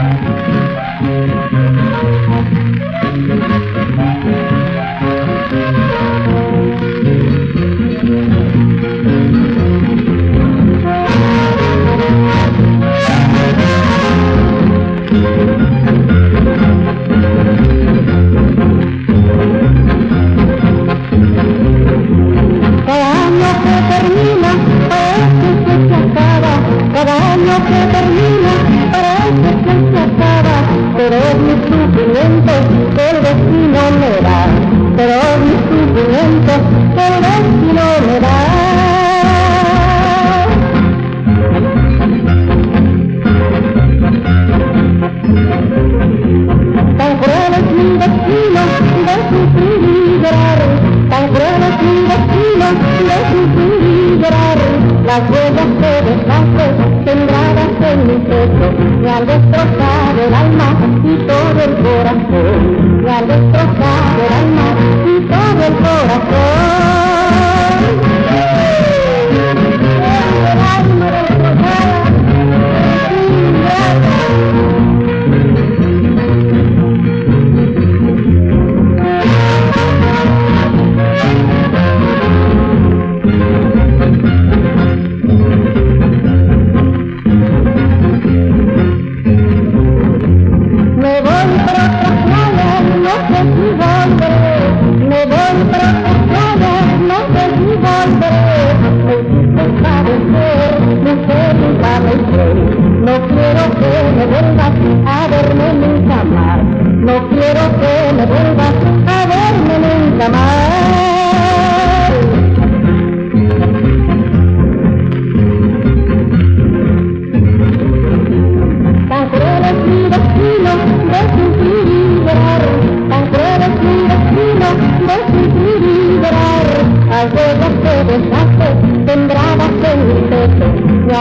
Thank you. las huellas que dejaste sembradas en mi pecho me han destrozado. No quiero que me vuelvas a verme nunca más. No quiero que me vuelvas a verme nunca más. Tan cruel es mi destino de sufrir y llorar. Tan mi destino de sufrir y llorar. Al ver que desastre tendrá más en mi pecho. Me